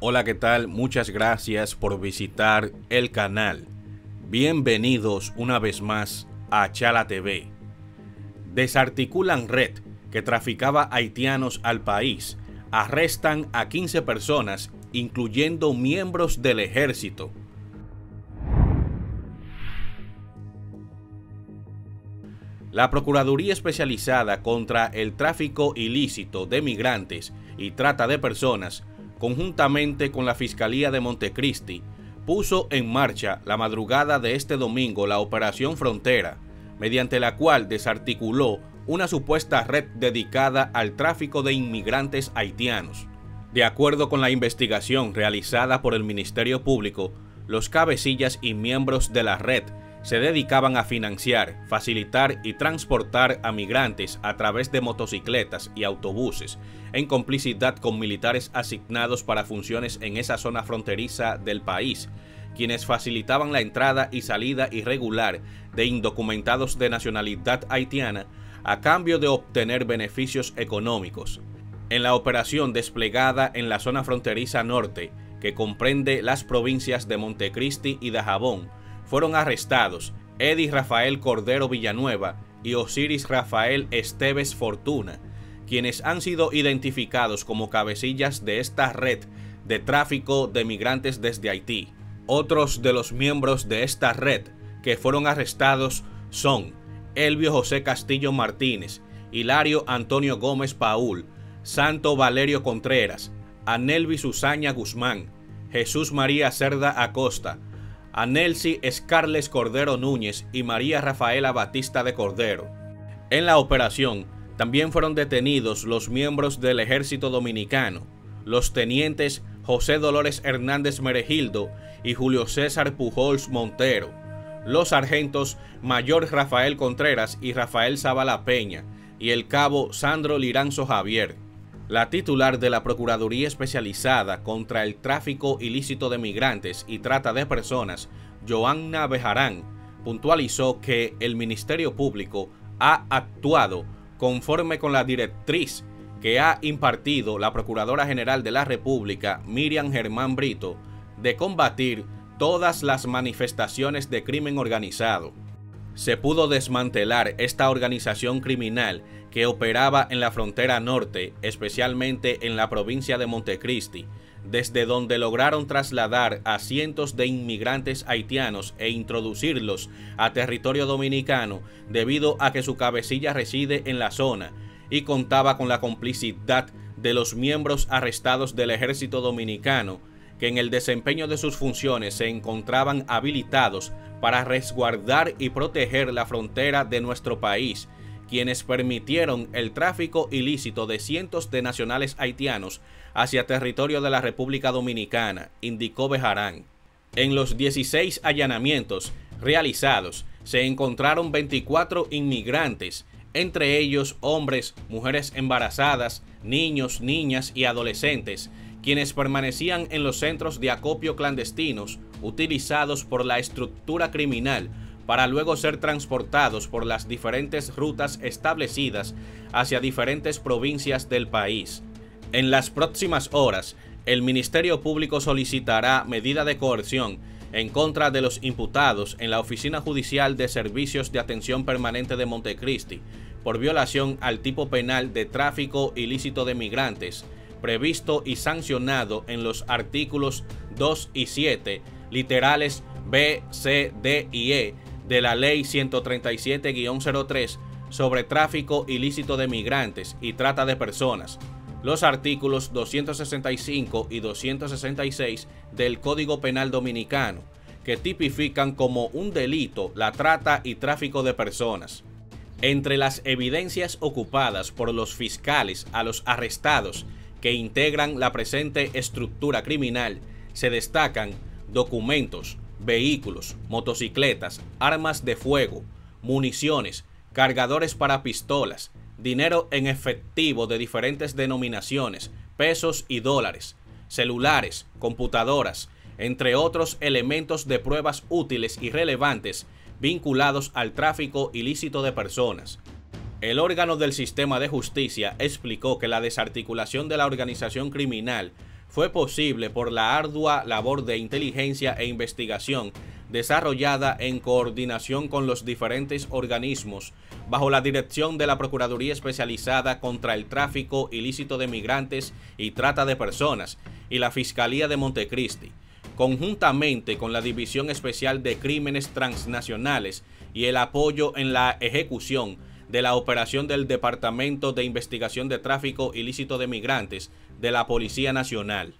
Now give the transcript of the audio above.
Hola, ¿qué tal? Muchas gracias por visitar el canal. Bienvenidos una vez más a Chala TV. Desarticulan red que traficaba haitianos al país. Arrestan a 15 personas, incluyendo miembros del ejército. La Procuraduría Especializada contra el Tráfico Ilícito de Migrantes y Trata de Personas conjuntamente con la Fiscalía de Montecristi, puso en marcha la madrugada de este domingo la Operación Frontera, mediante la cual desarticuló una supuesta red dedicada al tráfico de inmigrantes haitianos. De acuerdo con la investigación realizada por el Ministerio Público, los cabecillas y miembros de la red se dedicaban a financiar, facilitar y transportar a migrantes a través de motocicletas y autobuses, en complicidad con militares asignados para funciones en esa zona fronteriza del país, quienes facilitaban la entrada y salida irregular de indocumentados de nacionalidad haitiana a cambio de obtener beneficios económicos. En la operación desplegada en la zona fronteriza norte, que comprende las provincias de Montecristi y Dajabón, fueron arrestados Eddie Rafael Cordero Villanueva y Osiris Rafael Esteves Fortuna, quienes han sido identificados como cabecillas de esta red de tráfico de migrantes desde Haití. Otros de los miembros de esta red que fueron arrestados son Elvio José Castillo Martínez, Hilario Antonio Gómez Paul, Santo Valerio Contreras, Anelvi Susaña Guzmán, Jesús María Cerda Acosta, a Nelcy Scarles Cordero Núñez y María Rafaela Batista de Cordero. En la operación también fueron detenidos los miembros del ejército dominicano, los tenientes José Dolores Hernández Meregildo y Julio César Pujols Montero, los sargentos Mayor Rafael Contreras y Rafael Zavala Peña y el cabo Sandro Liranzo Javier. La titular de la Procuraduría Especializada contra el Tráfico Ilícito de Migrantes y Trata de Personas, Joanna Bejarán, puntualizó que el Ministerio Público ha actuado conforme con la directriz que ha impartido la Procuradora General de la República, Miriam Germán Brito, de combatir todas las manifestaciones de crimen organizado se pudo desmantelar esta organización criminal que operaba en la frontera norte, especialmente en la provincia de Montecristi, desde donde lograron trasladar a cientos de inmigrantes haitianos e introducirlos a territorio dominicano debido a que su cabecilla reside en la zona y contaba con la complicidad de los miembros arrestados del ejército dominicano que en el desempeño de sus funciones se encontraban habilitados para resguardar y proteger la frontera de nuestro país, quienes permitieron el tráfico ilícito de cientos de nacionales haitianos hacia territorio de la República Dominicana, indicó Bejarán. En los 16 allanamientos realizados se encontraron 24 inmigrantes, entre ellos hombres, mujeres embarazadas, niños, niñas y adolescentes, quienes permanecían en los centros de acopio clandestinos utilizados por la estructura criminal para luego ser transportados por las diferentes rutas establecidas hacia diferentes provincias del país. En las próximas horas, el Ministerio Público solicitará medida de coerción en contra de los imputados en la Oficina Judicial de Servicios de Atención Permanente de Montecristi por violación al tipo penal de tráfico ilícito de migrantes, previsto y sancionado en los artículos 2 y 7, literales B, C, D y E de la Ley 137-03 sobre tráfico ilícito de migrantes y trata de personas, los artículos 265 y 266 del Código Penal Dominicano, que tipifican como un delito la trata y tráfico de personas. Entre las evidencias ocupadas por los fiscales a los arrestados que integran la presente estructura criminal se destacan documentos, vehículos, motocicletas, armas de fuego, municiones, cargadores para pistolas, dinero en efectivo de diferentes denominaciones, pesos y dólares, celulares, computadoras, entre otros elementos de pruebas útiles y relevantes vinculados al tráfico ilícito de personas, el órgano del sistema de justicia explicó que la desarticulación de la organización criminal fue posible por la ardua labor de inteligencia e investigación desarrollada en coordinación con los diferentes organismos bajo la dirección de la Procuraduría Especializada contra el Tráfico Ilícito de Migrantes y Trata de Personas y la Fiscalía de Montecristi, conjuntamente con la División Especial de Crímenes Transnacionales y el apoyo en la ejecución de la operación del Departamento de Investigación de Tráfico Ilícito de Migrantes de la Policía Nacional.